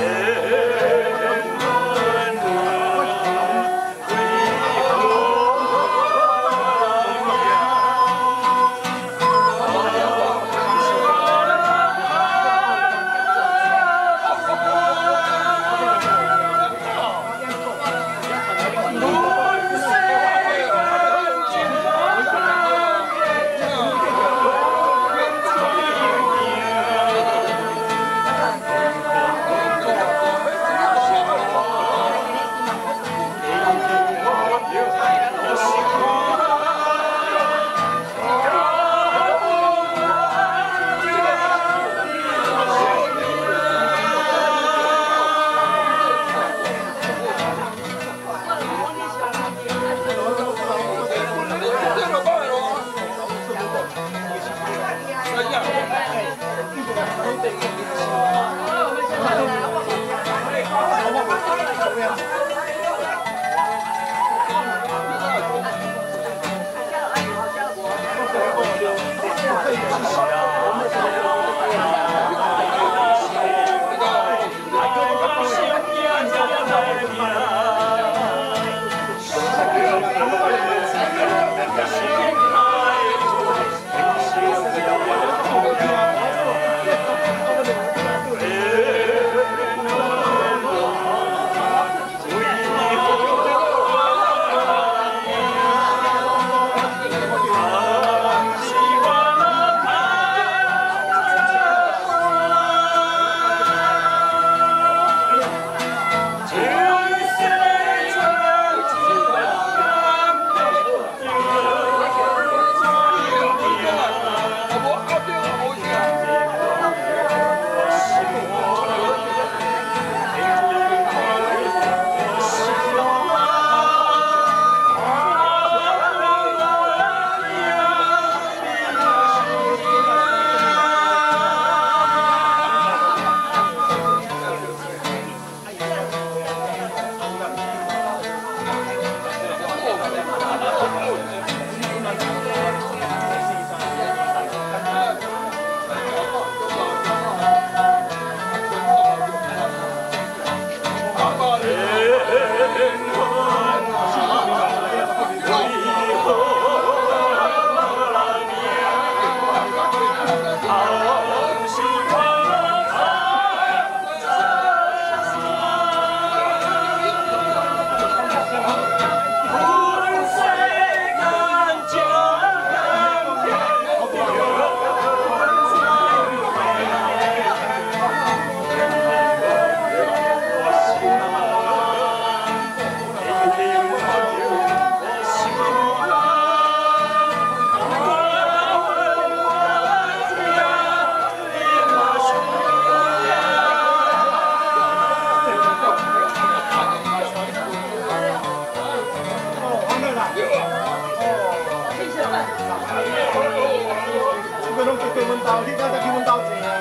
Yeah. Tá Obrigado. 个拢叫叫阮兜，你敢才叫阮兜坐啊？